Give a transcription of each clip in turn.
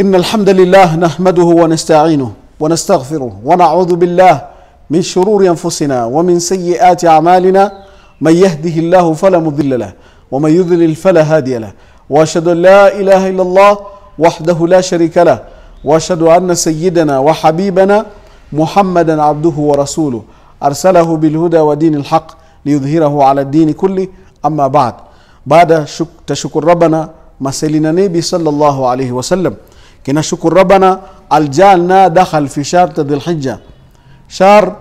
إن الحمد لله نحمده ونستعينه ونستغفره ونعوذ بالله من شرور أنفسنا ومن سيئات أعمالنا. من يهده الله فلا مضل له ومن يضلل فلا هادي له. وأشهد أن لا إله إلا الله وحده لا شريك له. وأشهد أن سيدنا وحبيبنا محمدا عبده ورسوله. أرسله بالهدى ودين الحق ليظهره على الدين كله. أما بعد بعد شك تشكر ربنا مسلنا نبي صلى الله عليه وسلم. كنا شكر ربنا الجالنا دخل في شهر ذي الحجة. شهر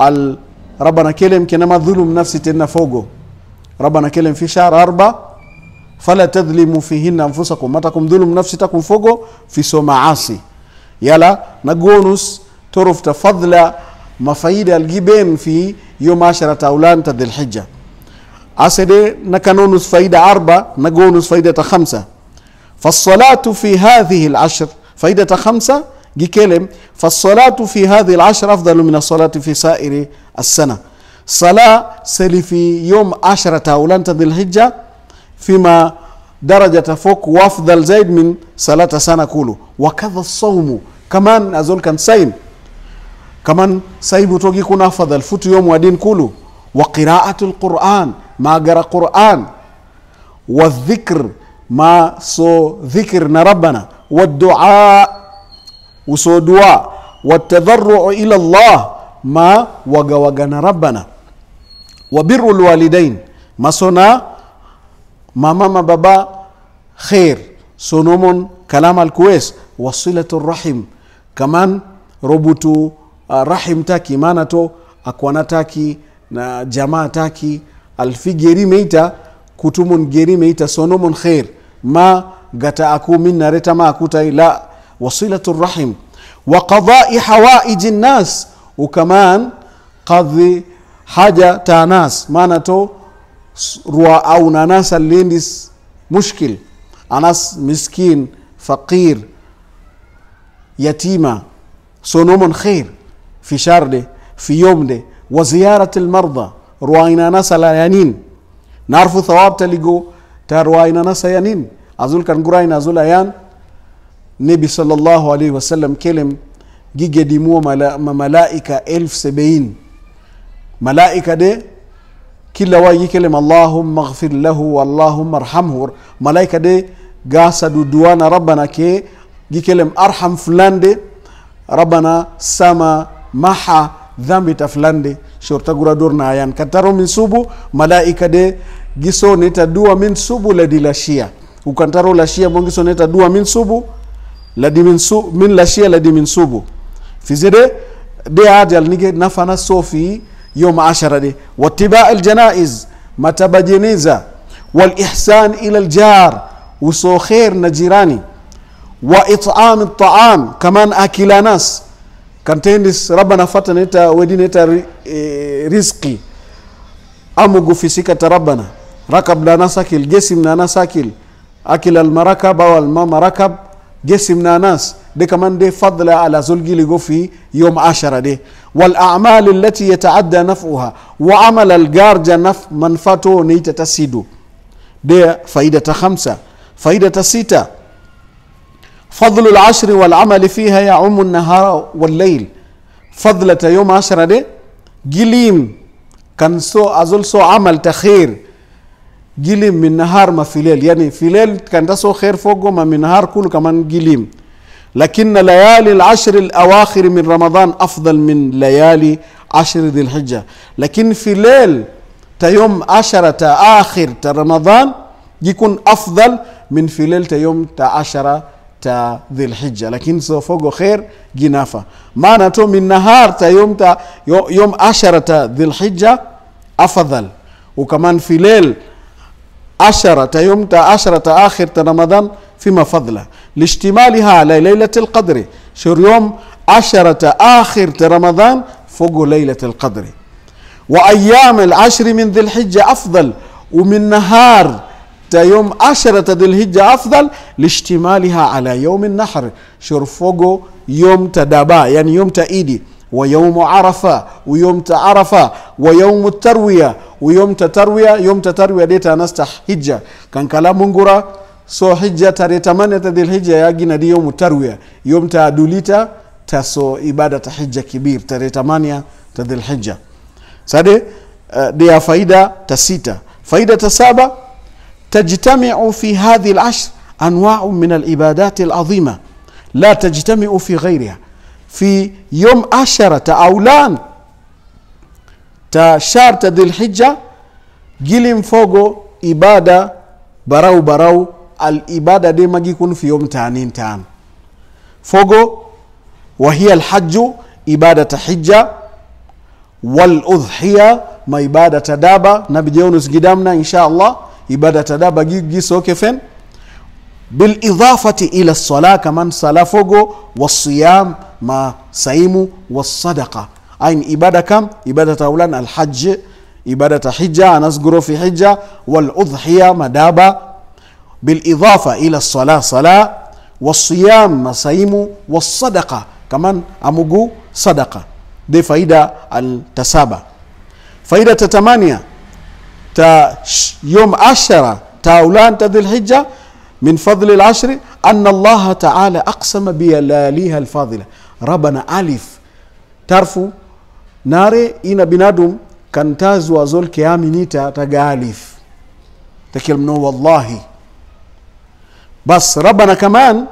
ال ربنا كلم كنا ما ظلم نفسي تنا فوقه. ربنا كلم في شهر أربعة فلا تظلموا فيهن أنفسكم. ما تكم ظلم نفسي تكم فوقه في سو معاصي. يلا نقونس تعرف تفضل mafaida algiben fi yom asharata aulanta dhil hijja asede nakanonus faida arba nagonus faidata khamsa فالصلاة في هذه العشر فائدة خمسة جيكلم فالصلاة في هذه العشر أفضل من الصلاة في سائر السنة. صلاة سلي في يوم عشرة أولان ذي الحجة فيما درجة فوق وأفضل زيد من صلاة سنة كله وكذا الصوم كمان أزول كان سين كمان سايبو توجي كون أفضل فوت يوم ودين كله وقراءة القرآن ما قرأ قرآن. والذكر ma so dhikir na rabbana. Waduaa usoo duaa ila allah. Ma wagawaga na rabbana. Wabiru lwalidain masona mama ma baba khair. Sonomon kalam alkuwes wasilatu rahim. Kaman robutu uh, rahim taki mana to akwana taki na jamaa taki. Alfi geri meita kutumun geri meita sonomon khair. ما غتا أكو من ما اكوتاي لا وصلة الرحم وقضاء حوائج الناس وكمان قضي حاجة تاع ناس. ما نتو روا أو ناس اللي ندس مشكل. أناس مسكين فقير يتيمة صنوم خير. في شهر في يوم دي وزيارة المرضى. رواينا ناس على يعنين نعرف ثواب تلقوا tayari wa ina nasa ya nini? Azul kan gurain azul ayan. Nebi sallallahu alaihi wasallam kelem gige dimuo mala, malaika elf sebein. Malaika de kila wa kelem allahumma ghfir lahu wallahumma arhamhu. Malaika de gasa duduana rabbana ke gikelem arham fulande rabbana sama maha dhambi ta fulande shorta gura dorna ayan. Kataro min subu malaika de giso neta dua min subu ladi lashia ukantaro lashia bongiso neta dua min subu ladi min su min lashia ladi min subu. Fizede de ajal nige nafana sofi yoma ashara de. Watiba aljanaiz mataba jeneza wal ihsan ila aljar uso khair na jirani. Wa itam taam kaman akila nas. Kantendis rabbana fataneta wedineta riski eh, amugufisika ta tarabana. Rabbana rakab lana sakil gesim nana sakil akil almarakab au almamarakab gesim nanas de kaman de fadla ala zulgiligo fi yom ashara de والأعمال التي يتعدى نفعها وعمل الجارجة نف منفاته نيتا تسيدو دي فائدة خمسة. فائدة ستة. فضل العشر والعمل فيها يعم النهار والليل. فضلة يوم عشرة دي جليم. كان سو أزول سو عمل تخير. جليم من نهار ما في ليل يعني في ليل كان تسو خير فوقه ما من نهار كله كمان جليم لكن ليالي العشر الأواخر من رمضان أفضل من ليالي عشر ذي الحجة لكن في ليل تيوم عشرة آخر رمضان يكون أفضل من في ليلة يوم عشرة تا ذي الحجة لكن فوق خير جنافة معناته من نهار تا يوم تا يوم عشرة ذي الحجة أفضل وكمان في ليل عشرة يوم تا عشرة آخر تا رمضان فيما فضله. لاشتمالها على ليلة القدر. شهر يوم عشرة آخر تا رمضان فوق ليلة القدر. وأيام العشر من ذي الحجة أفضل. ومن نهار تا يوم عشرة ذي الهجة أفضل لاشتمالها على يوم النحر. شرفوغو يوم تدابا يعني يوم تأيدي ويوم عرفة ويوم تعرفة ويوم التروية ويوم تتروية يوم تتروية ديتا نستح حجة كان كلام نقرأ سو حجة تريتا من يتدي الحجة يجينا دي يوم التروية. يوم تدوليتا تسو إبادة حجة كبير تريتا من يتدي الحجة سادي آه، دي فايدة تسيتا. فايدة سابعة تجتمع في هذه العشر أنواع من العبادات العظيمة. لا تجتمع في غيرها. في يوم عشرة أولان تا شهر ذي الحجة جيلم فوقو إبادة براو براو الإبادة دي ما يكون في يوم تانين تان فوقو وهي الحج إبادة حجة والأضحية ما إبادة دابا نبي جونس قدامنا إن شاء الله إبادة دابا جي جي سوكي فين بالإضافة إلى الصلاة كمان صلاة فوقو والصيام ما سيمو والصدقة. أين إبادة كم؟ إبادة أولان الحج إبادة حجة أنا في حجة والأضحية مدابة. بالإضافة إلى الصلاة صلاة والصيام ما سيمو والصدقة كمان أمجو صدقة. دي فايدة التسابة. فايدة ثمانية تا يوم عشرة تاولان تذي الحجة من فضل العشر أن الله تعالى أقسم بلاليها الفاضلة ربنا ألف تعرفوا ناري إن بنادم كان تازو أزول كيامي نيتا تقالف تكلم والله بس ربنا كمان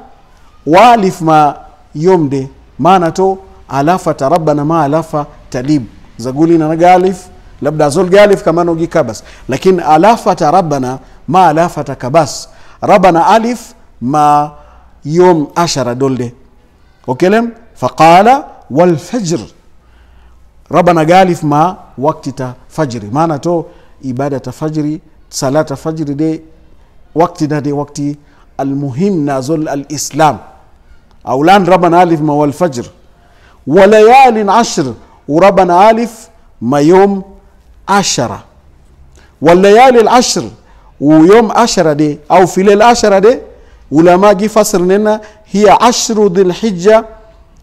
والف ما يوم دي ما نتو ألافة ربنا ما ألافة تليب زقولين أنا قالف لبدا زول قالف كمان وجي كبس لكن ألافة ربنا ما ألافة كبس ربنا ألف ما يوم عشرة دول وكلم فقال والفجر. ربنا قالف ما وقت فجر. نتو إبادة فجر صلاة فجر دي وقت ده دي وقت المهم نازل الإسلام. أولان ربنا ألف ما والفجر. وليال عشر وربنا ألف ما يوم عشرة. والليالي العشر wu yom ashara de au filel ashara de ulama gi fasir nena hiya ashru dhilhijja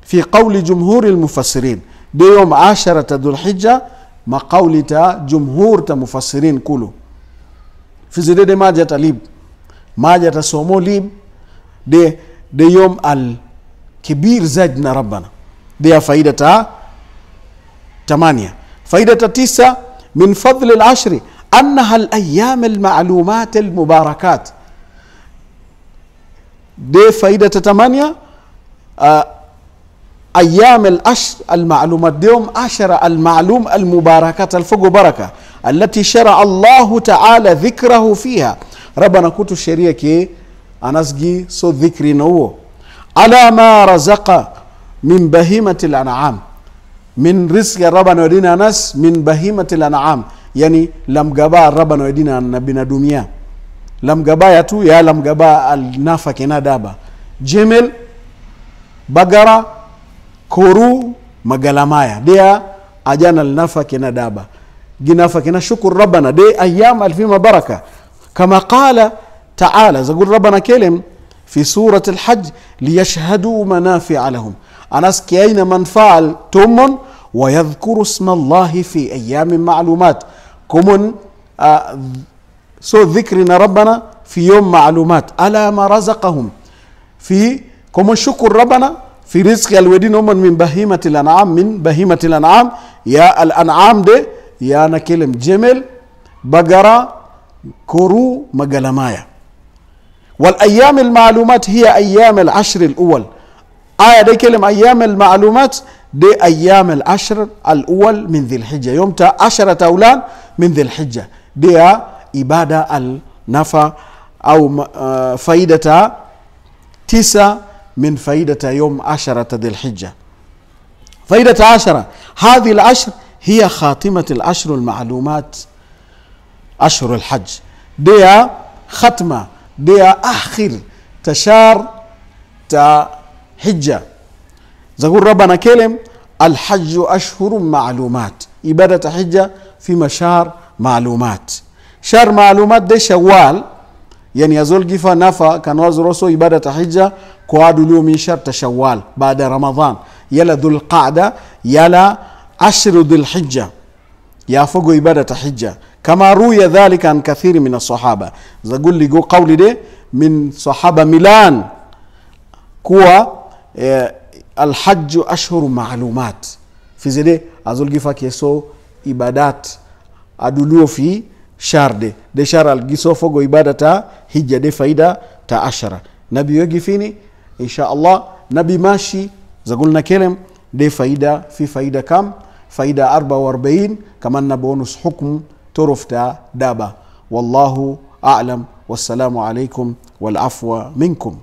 fi qawli jumhuri lmufassirin de yom ashara ta dhulhijja ma qawli ta jumhur ta mufassirin kulu fizide de maja ta lib maja ta somo lib de de yom al kibir zajna rabbana de ya faida ta tamania faida ta tisa min fadli lashri أنها الأيام المعلومات المباركات. دي فائدة ثمانية آه أيام الأشر المعلومات ديهم عشر المعلوم المباركات الفوق بركة التي شرع الله تعالى ذكره فيها. ربنا كنت الشريعة كي أنسجي سو ذكري نوو. على ما رزق من بهيمة الأنعام. من رزق ربنا ودينا ناس من بهيمة الأنعام. Yani lamgaba raba na wedina na binadumia lamgaba ya tu ya lamgaba alnafa kena daba jemel bagara koru magalamaya dia ajana alnafa kena daba ginafa kena shukur rabbana de ayyam alfima baraka kama qala تعالى زقول ربنا كلم في سورة الحج ليشهدوا منافع لهم أناس كأين من فعل تم ويذكر اسم الله في أيام معلومات كمن آه سو ذكرنا ربنا في يوم معلومات. على ما رزقهم؟ في كمن شكر ربنا في رزق الودين هم من بهيمة الأنعام من بهيمة الأنعام. يا الأنعام دي يا أنا كلم جمل بقرة كرو مقلمايا والأيام المعلومات هي أيام العشر الأول. آية دي كلم أيام المعلومات دي أيام العشر الأول من ذي الحجة. يوم تا عشرة أولان من ذي الحجة. دي إبادة النفا أو فايدة تسعة من فايدة يوم عشرة ذي الحجة. فايدة عشرة. هذه العشر هي خاتمة العشر المعلومات أشهر الحج. دي ختمة. دي آخر تشار حجة. زقول ربنا كلم الحج أشهر معلومات. إبادة حجة في مشار معلومات شهر معلومات ده شوال يعني يزول جيفا نفا كان وزرسو إبادة حجة كوادو اليوم من شهر تشوال بعد رمضان يلا ذو القعدة يلا عشر ذو الحجة يا فوق إبادة حجة كما روي ذلك عن كثير من الصحابة زقول لي قولي ده min sahaba milan kuwa eh, alhaju ashhuru maalumat fizede azolgifa keso ibadat aduluo fi sharde de shar algiso fogo ibada ta hijja de faida ta ashara nabi yogi fini insha allah nabi mashi zagulna kelem de faida fi faida kam faida 44 kaman na bonus hukm torofta daba wallahu a'lam wassalamu alaikum والعفو منكم